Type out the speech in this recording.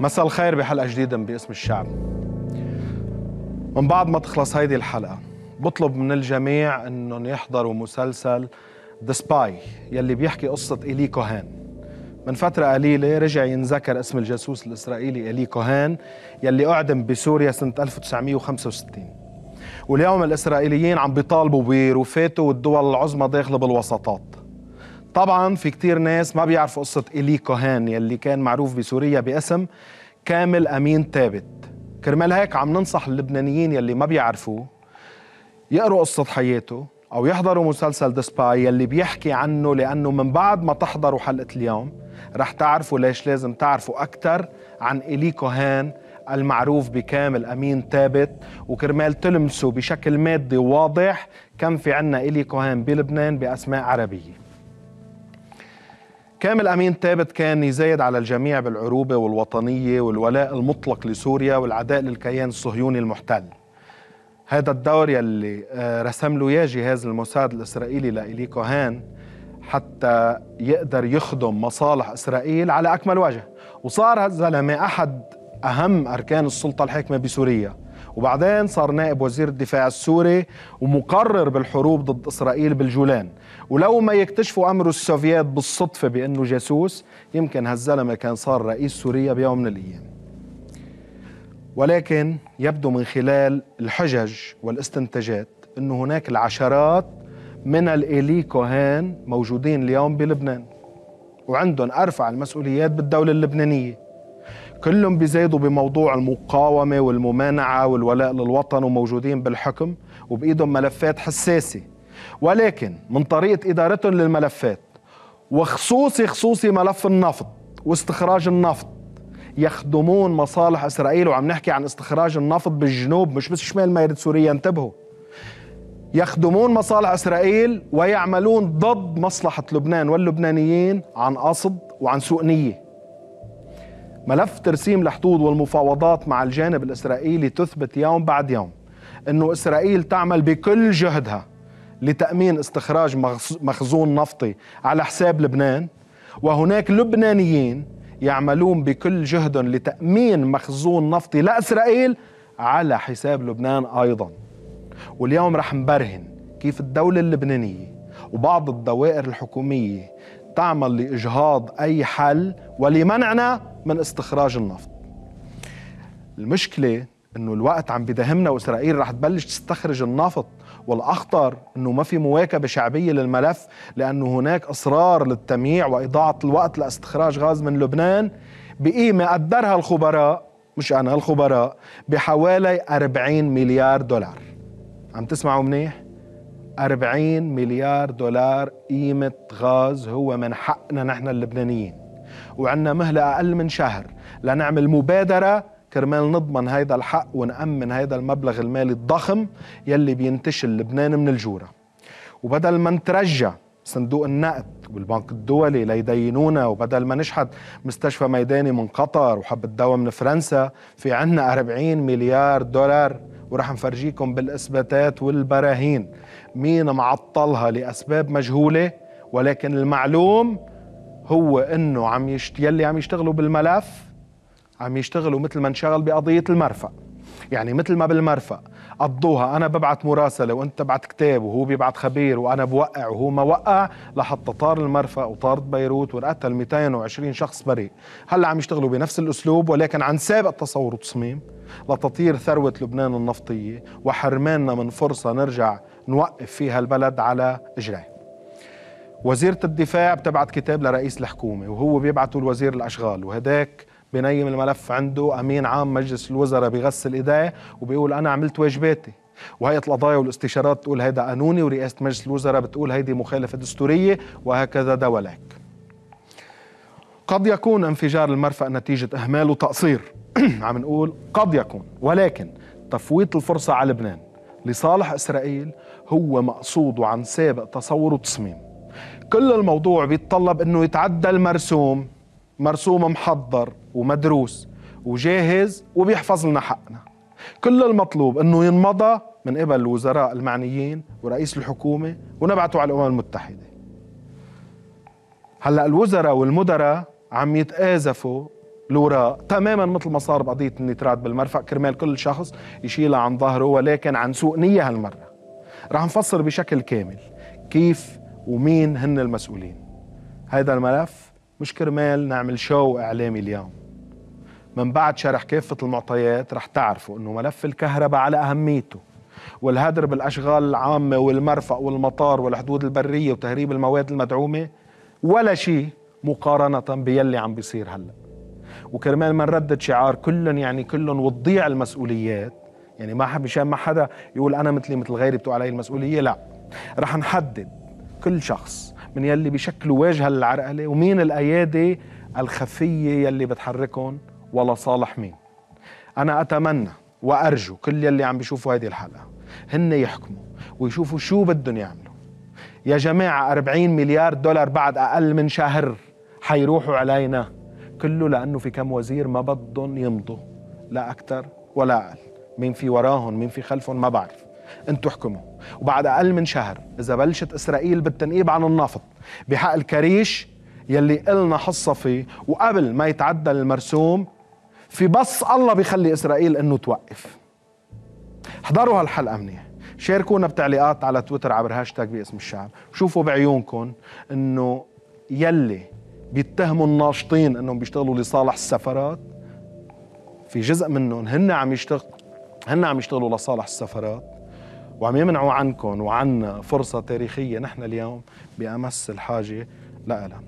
مساء الخير بحلقة جديدة من باسم الشعب. من بعد ما تخلص هيدي الحلقة بطلب من الجميع إنهم يحضروا مسلسل The Spy يلي بيحكي قصة إيلي كوهان. من فترة قليلة رجع ينذكر اسم الجاسوس الإسرائيلي إيلي كوهان يلي أعدم بسوريا سنة 1965 واليوم الإسرائيليين عم بيطالبوا بوفاته والدول العظمى داخلة بالوساطات طبعا في كتير ناس ما بيعرفوا قصة إيلي كوهان يلي كان معروف بسوريا باسم كامل أمين ثابت. كرمال هيك عم ننصح اللبنانيين يلي ما بيعرفوه يقروا قصة حياته أو يحضروا مسلسل The Spy يلي بيحكي عنه لأنه من بعد ما تحضروا حلقة اليوم رح تعرفوا ليش لازم تعرفوا أكثر عن إيلي كوهان المعروف بكامل أمين ثابت. وكرمال تلمسوا بشكل مادي واضح كم في عنا إيلي كوهان بلبنان بأسماء عربية. كامل أمين ثابت كان يزايد على الجميع بالعروبة والوطنية والولاء المطلق لسوريا والعداء للكيان الصهيوني المحتل. هذا الدور يلي آه، رسم له اياه جهاز الموساد الإسرائيلي لإيلي كوهان حتى يقدر يخدم مصالح إسرائيل على أكمل وجه. وصار هالزلمه أحد أهم أركان السلطة الحاكمة بسوريا. وبعدين صار نائب وزير الدفاع السوري ومقرر بالحروب ضد إسرائيل بالجولان. ولو ما يكتشفوا أمر السوفيات بالصدفة بأنه جاسوس يمكن هالزلمة كان صار رئيس سوريا بيوم من الأيام. ولكن يبدو من خلال الحجج والاستنتاجات أنه هناك العشرات من الإيلي كوهان موجودين اليوم بلبنان. وعندهم أرفع المسؤوليات بالدولة اللبنانية. كلهم بيزيدوا بموضوع المقاومة والممانعة والولاء للوطن وموجودين بالحكم وبإيدهم ملفات حساسة. ولكن من طريقة إدارتهم للملفات وخصوصي خصوصي ملف النفط واستخراج النفط يخدمون مصالح إسرائيل وعم نحكي عن استخراج النفط بالجنوب مش بس شمال ميرة سوريا انتبهوا. يخدمون مصالح إسرائيل ويعملون ضد مصلحة لبنان واللبنانيين عن قصد وعن سوء نية. ملف ترسيم الحدود والمفاوضات مع الجانب الإسرائيلي تثبت يوم بعد يوم أنه إسرائيل تعمل بكل جهدها لتأمين استخراج مخزون نفطي على حساب لبنان وهناك لبنانيين يعملون بكل جهدهم لتأمين مخزون نفطي لإسرائيل على حساب لبنان أيضا. واليوم رح نبرهن كيف الدولة اللبنانية وبعض الدوائر الحكومية تعمل لإجهاض أي حل ولمنعنا من استخراج النفط. المشكلة إنه الوقت عم بدهمنا وإسرائيل رح تبلش تستخرج النفط والأخطر إنه ما في مواكبة شعبية للملف لأنه هناك اصرار للتمييع وإضاعة الوقت لاستخراج غاز من لبنان بقيمة قدرها الخبراء مش أنا الخبراء بحوالي 40 مليار دولار. عم تسمعوا منيح؟ 40 مليار دولار قيمة غاز هو من حقنا نحن اللبنانيين. وعندنا مهلة أقل من شهر لنعمل مبادرة كرمال نضمن هيدا الحق ونأمن هيدا المبلغ المالي الضخم يلي بينتشل لبنان من الجورة. وبدل ما نترجى صندوق النقد والبنك الدولي ليدينونا وبدل ما نشحت مستشفى ميداني من قطر وحبة دواء من فرنسا في عنا 40 مليار دولار ورح نفرجيكم بالإثباتات والبراهين. مين معطلها لأسباب مجهولة؟ ولكن المعلوم هو إنه عم يشت... يلي عم يشتغلوا بالملف عم يشتغلوا مثل ما انشغل بقضية المرفأ. يعني مثل ما بالمرفأ قضوها. أنا ببعت مراسلة وأنت تبعت كتاب وهو بيبعت خبير وأنا بوقع وهو ما وقع لحتى طار المرفأ وطارت بيروت وقتل 220 شخص بريء. هلأ عم يشتغلوا بنفس الأسلوب ولكن عن سابق تصور وتصميم. لتطير ثروة لبنان النفطية وحرماننا من فرصة نرجع نوقف فيها البلد على إجراه وزيرة الدفاع بتبعت كتاب لرئيس الحكومة وهو بيبعته لوزير الأشغال وهداك بنيم الملف عنده أمين عام مجلس الوزراء بغسل ايديه وبيقول أنا عملت واجباتي. وهيئة القضايا والاستشارات تقول هيدا قانوني ورئاسة مجلس الوزراء بتقول هيدي مخالفة دستورية وهكذا دولك قد يكون انفجار المرفأ نتيجة إهمال وتقصير. عم نقول قد يكون ولكن تفويت الفرصة على لبنان لصالح إسرائيل هو مقصود وعن سابق تصور وتصميم. كل الموضوع بيتطلب أنه يتعدى المرسوم. مرسوم محضر ومدروس وجاهز وبيحفظ لنا حقنا. كل المطلوب إنه ينمضى من قبل الوزراء المعنيين ورئيس الحكومة ونبعته على الأمم المتحدة. هلأ الوزراء والمدراء عم يتآزفوا لوراء تماما مثل ما صار بقضية النيترات بالمرفق كرمال كل شخص يشيلها عن ظهره ولكن عن سوء نية هالمرة. رح نفسر بشكل كامل كيف ومين هن المسؤولين. هذا الملف مش كرمال نعمل شو إعلامي اليوم. من بعد شرح كافة المعطيات رح تعرفوا إنه ملف الكهرباء على أهميته والهدر بالأشغال العامة والمرفق والمطار والحدود البرية وتهريب المواد المدعومة ولا شيء مقارنة بيلي عم بيصير هلأ. وكرمال ما نردد شعار كلن يعني كلن وتضيع المسؤوليات يعني ما مشان ما حدا يقول أنا مثلي مثل غيري بتوع علي المسؤولية لا. رح نحدد كل شخص من يلي بيشكلوا واجهه للعرقله ومين الايادي الخفية يلي بتحركهم ولا صالح مين. أنا أتمنى وأرجو كل يلي عم بيشوفوا هذه الحلقة هن يحكموا ويشوفوا شو بدهم يعملوا. يا جماعة 40 مليار دولار بعد أقل من شهر حيروحوا علينا. كله لأنه في كم وزير ما بدهم يمضوا لا أكثر ولا أقل. مين في وراهم مين في خلفهم ما بعرف. أنتوا احكموا وبعد أقل من شهر إذا بلشت إسرائيل بالتنقيب عن النفط بحق الكريش يلي إلنا حصة فيه وقبل ما يتعدى المرسوم في بص الله بيخلي إسرائيل إنه توقف. احضروا هالحلقة منيح. شاركونا بتعليقات على تويتر عبر هاشتاج باسم الشعب. شوفوا بعيونكم إنه يلي بيتهموا الناشطين إنهم بيشتغلوا لصالح السفرات. في جزء منهم هن عم يشتغل هن عم يشتغلوا لصالح السفرات. وعم يمنعوا عنكم وعنا فرصة تاريخية نحن اليوم بأمس الحاجة لها